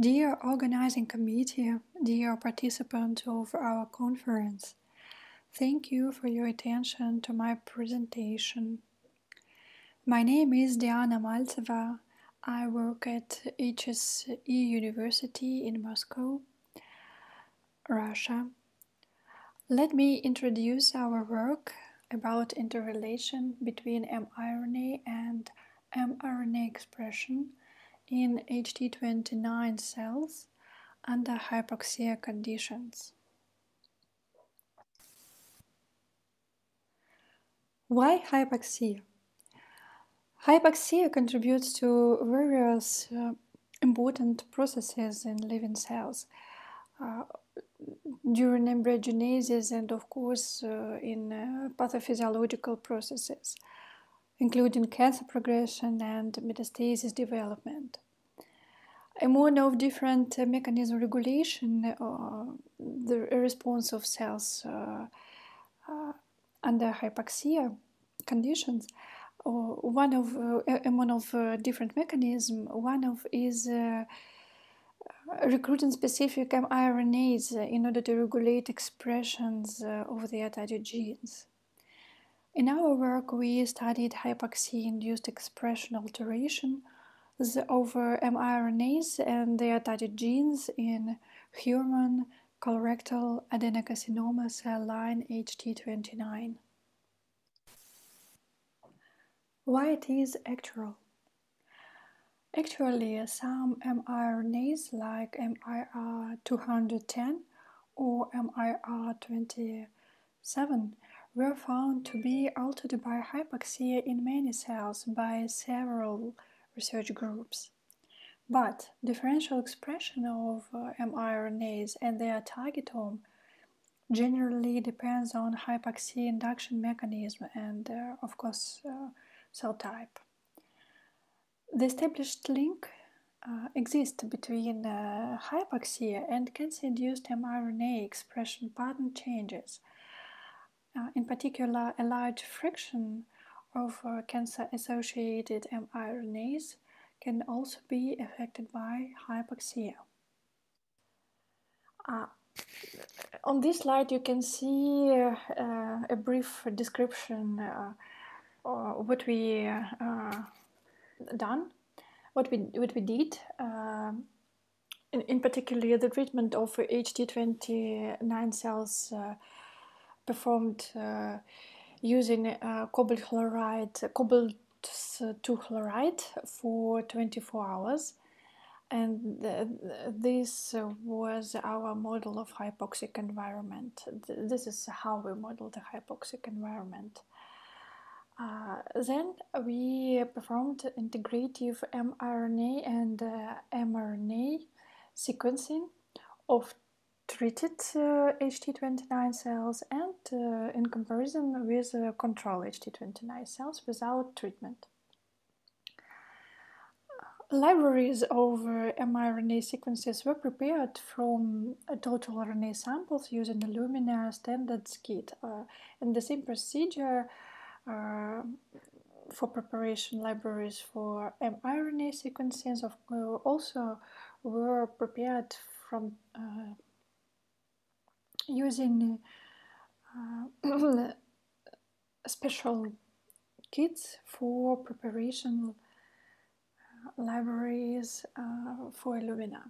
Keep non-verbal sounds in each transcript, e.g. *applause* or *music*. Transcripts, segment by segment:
Dear organizing committee, dear participants of our conference, thank you for your attention to my presentation. My name is Diana Maltseva. I work at HSE University in Moscow, Russia. Let me introduce our work about interrelation between miRNA and mRNA expression in HT29 cells under hypoxia conditions. Why hypoxia? Hypoxia contributes to various uh, important processes in living cells uh, during embryogenesis and, of course, uh, in uh, pathophysiological processes including cancer progression and metastasis development. Among of different uh, mechanism regulation, uh, the response of cells uh, uh under hypoxia conditions, uh, one of uh, among of different mechanism, one of is recruiting specific miRNAs in order to regulate expressions of the attached genes. In our work, we studied hypoxia-induced expression alteration over miRNAs and their attached genes in human colorectal adenocarcinoma cell line HT29. Why it is actual? Actually, some miRNAs like MIR210 or MIR27 were found to be altered by hypoxia in many cells by several research groups. But differential expression of uh, miRNAs and their targetome generally depends on hypoxia induction mechanism and, uh, of course, uh, cell type. The established link uh, exists between uh, hypoxia and cancer-induced miRNA expression pattern changes uh, in particular, a large fraction of uh, cancer associated miRNAs can also be affected by hypoxia. Uh, on this slide, you can see uh, uh, a brief description uh, what we done, what we what we did. In, in, particular, the treatment of HT29 cells performed uh, using uh, cobalt chloride, cobalt 2 chloride for 24 hours. And this was our model of hypoxic environment. This is how we model the hypoxic environment. Uh, then we performed integrative mRNA and uh, mRNA sequencing of treated uh, HT29 cells and uh, in comparison with uh, control HT29 cells without treatment. Libraries of mRNA sequences were prepared from total RNA samples using the Lumina standards kit. Uh, and the same procedure uh, for preparation libraries for mRNA sequences of, uh, also were prepared from using uh, *clears throat* special kits for preparation uh, libraries uh, for Illumina.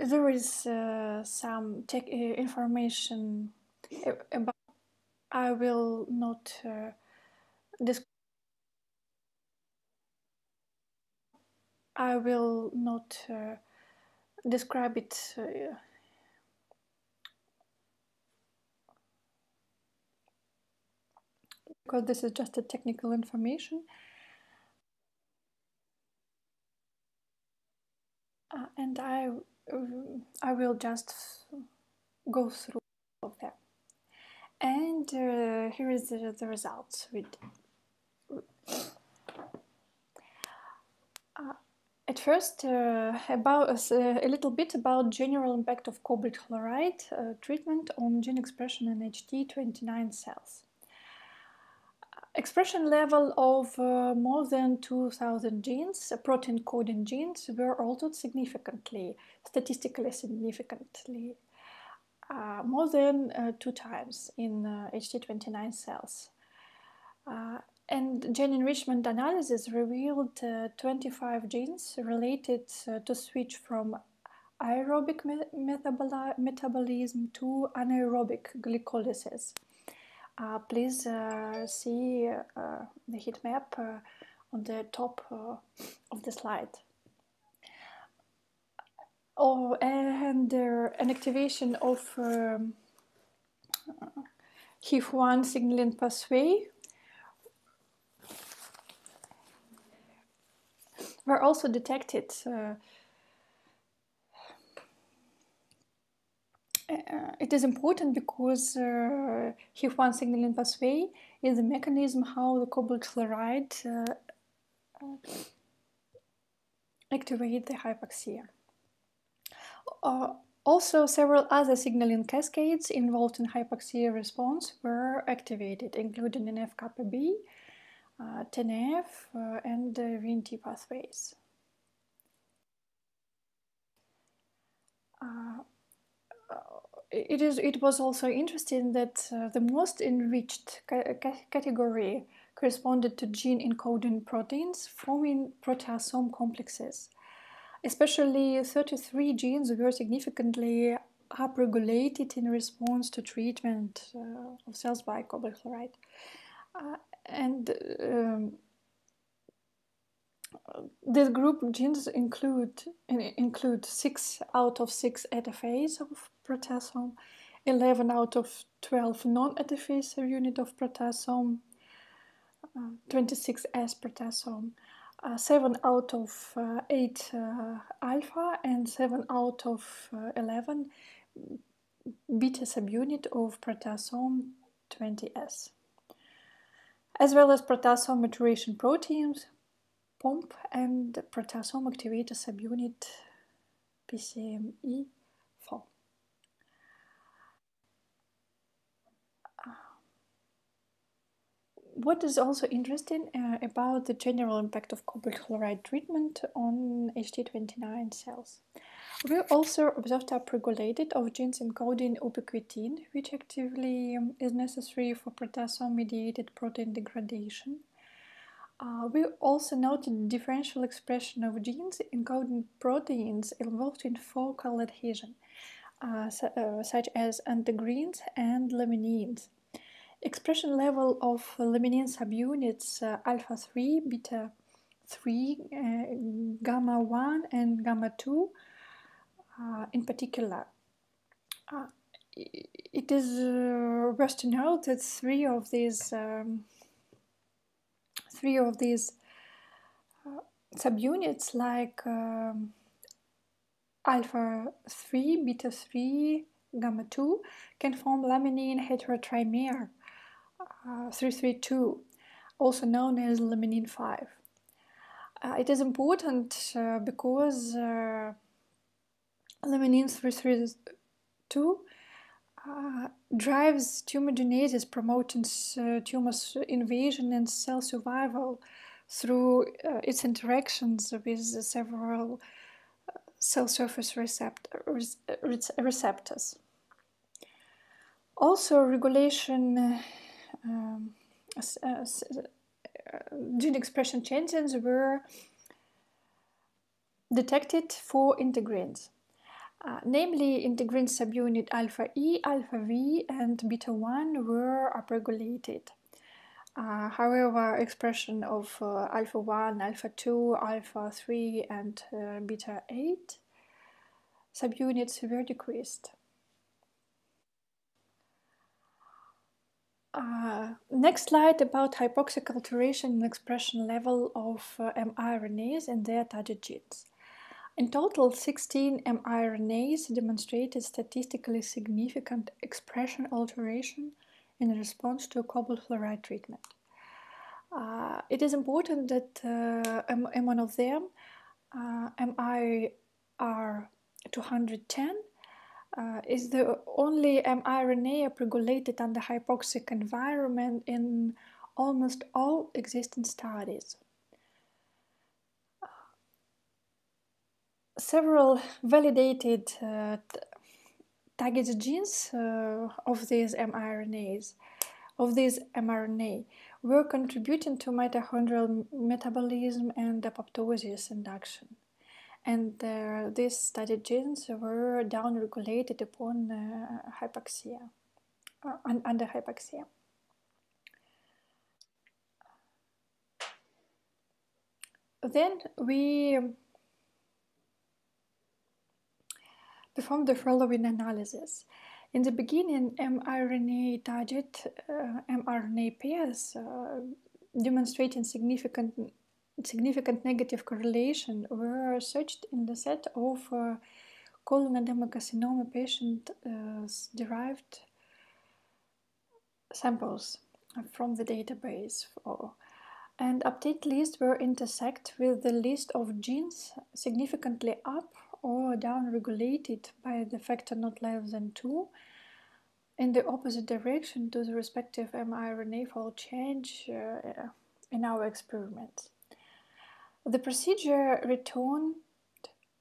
There is uh, some tech uh, information about. I will not uh, describe. I will not uh, describe it uh, because this is just a technical information. Uh, and I, I will just go through of them. And uh, here is the, the results. With, uh, at first, uh, about uh, a little bit about general impact of cobalt chloride uh, treatment on gene expression in HT29 cells. Expression level of uh, more than 2000 genes, uh, protein coding genes, were altered significantly, statistically significantly, uh, more than uh, two times in HT29 uh, cells. Uh, and gene enrichment analysis revealed 25 genes related to switch from aerobic metabolism to anaerobic glycolysis. Uh, please uh, see uh, the heat map uh, on the top uh, of the slide. Oh, and an activation of um, HIF1 signaling pathway were also detected uh, it is important because uh, HIF1 signaling pathway is the mechanism how the cobalt chloride uh, uh activate the hypoxia. Uh, also, several other signaling cascades involved in hypoxia response were activated, including NF-kappa B, TNF, uh, and uh, WNT pathways. Uh, it is. It was also interesting that uh, the most enriched ca category corresponded to gene encoding proteins forming proteasome complexes. Especially 33 genes were significantly upregulated in response to treatment uh, of cells by cobalt chloride. And um, this group genes include include six out of six ATPase of proteasome, 11 out of 12 non-ATPase unit of proteasome, uh, 26 S proteasome, uh, 7 out of uh, 8 uh, alpha, and 7 out of uh, 11 beta subunit of proteasome 20S, as well as proteasome maturation proteins, POMP, and proteasome activator subunit PSME4. what is also interesting uh, about the general impact of cobalt chloride treatment on HT29 cells. We also observed upregulated of genes encoding ubiquitin, which actively um, is necessary for proteasome-mediated protein degradation. Uh, we also noted differential expression of genes encoding proteins involved in focal adhesion, uh, uh, such as integrins and laminins. Expression level of laminin subunits uh, alpha 3, beta 3, uh, gamma 1, and gamma 2 uh, in particular. Uh, it is uh, worth to note that three of these um, three of these uh, subunits like um, alpha 3, beta 3, gamma 2 can form laminin heterotrimer 332, also known as laminin 5. Uh, it is important uh, because uh, laminin 332 uh, drives tumorigenesis, promoting uh, tumor invasion and cell survival through uh, its interactions with several cell surface recept receptors. Also, regulation um, uh, gene expression changes were detected for integrins. Uh, namely, integrin subunit alpha E, alpha V, and beta 1 were upregulated. Uh, however, expression of uh, alpha 1, alpha 2, alpha 3, and uh, beta 8 subunits were decreased. Uh, next slide about hypoxic alteration in expression level of uh, miRNAs and their target genes. In total, 16 miRNAs demonstrated statistically significant expression alteration in response to cobalt chloride treatment. Uh, it is important that uh, in one of them, uh, MIR210, uh, is the only miRNA upregulated under hypoxic environment in almost all existing studies. Several validated uh, target genes uh, of these miRNAs, of these miRNA, were contributing to mitochondrial metabolism and apoptosis induction. And uh, these studied genes were downregulated upon uh, hypoxia, uh, under hypoxia. Then we performed the following analysis. In the beginning, miRNA target uh, mRNA pairs uh, demonstrating significant significant negative correlation were searched in the set of uh, colon adenocarcinoma patient uh, derived samples from the database. For, and update lists were intersect with the list of genes significantly up or down regulated by the factor not less than 2 in the opposite direction to the respective miRNA fold change uh, in our experiments. The procedure returned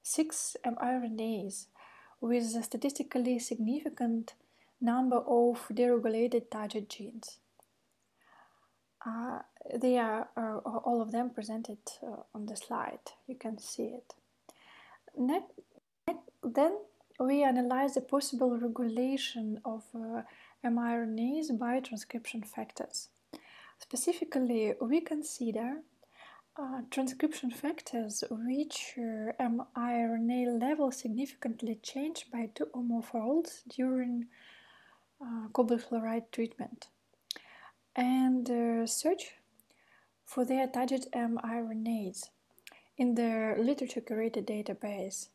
six miRNAs with a statistically significant number of deregulated target genes. Uh, they are uh, all of them presented uh, on the slide. You can see it. Next, then we analyze the possible regulation of uh, miRNAs by transcription factors. Specifically, we consider uh, transcription factors which uh, mRNA level significantly change by two or more folds during uh, cobalt chloride treatment and uh, search for their target miRNAs in the literature curated database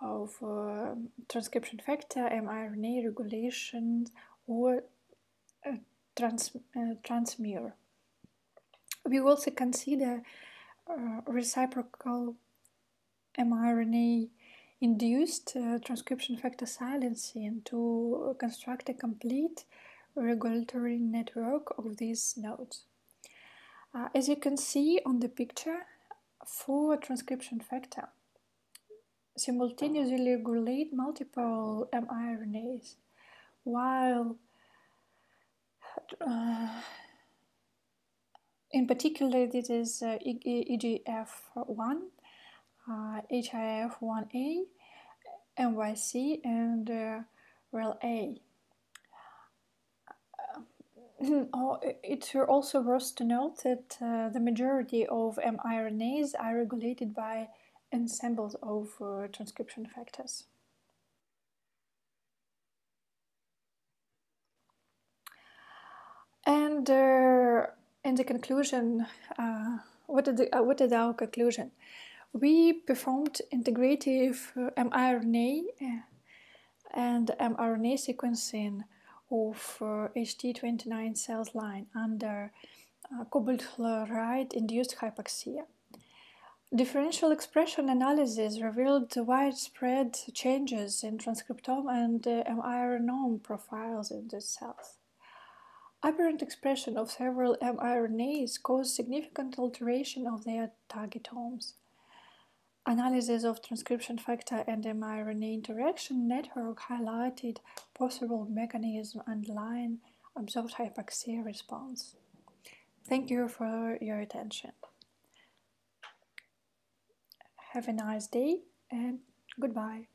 of uh, transcription factor, miRNA regulation, or uh, trans, uh. We also consider uh, reciprocal miRNA induced uh, transcription factor silencing to construct a complete regulatory network of these nodes. Uh, as you can see on the picture, for transcription factor, simultaneously regulate multiple miRNAs, while uh, in particular, this is uh, EGF1, uh, HIF1A, MYC, and uh, REL-A. *clears throat* Oh, it's also worth to note that uh, the majority of miRNAs are regulated by ensembles of uh, transcription factors. And uh, in the conclusion, uh, what, is the, uh, what is our conclusion? We performed integrative uh, mRNA and mRNA sequencing of HT29 cells line under cobalt chloride induced hypoxia. Differential expression analysis revealed widespread changes in transcriptome and uh, miRNA profiles in these cells. Aberrant expression of several miRNAs caused significant alteration of their targetomes. Analysis of transcription factor and miRNA interaction network highlighted possible mechanism underlying observed hypoxia response. Thank you for your attention. Have a nice day and goodbye.